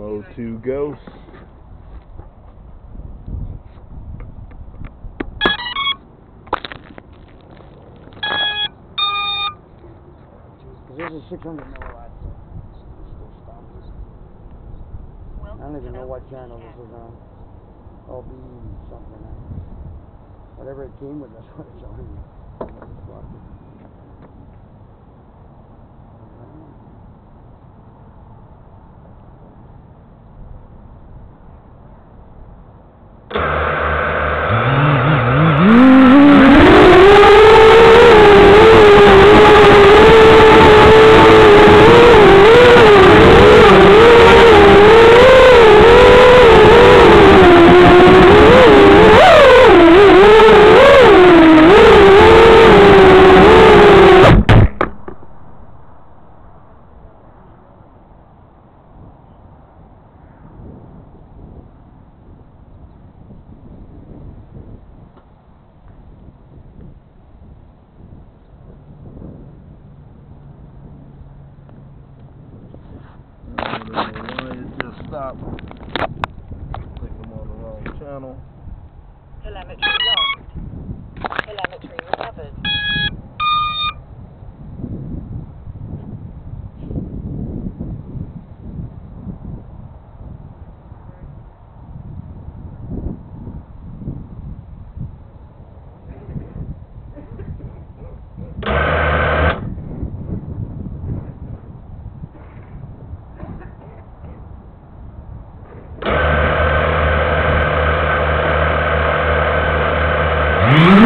Mo 2 Ghost. Because this is 600 milliwatt. I don't even know what channel this is on. LB something. Whatever it came with, that's what it's on. stop. I think on the wrong channel. Telemetry lost. Telemetry recovered. Mm-hmm.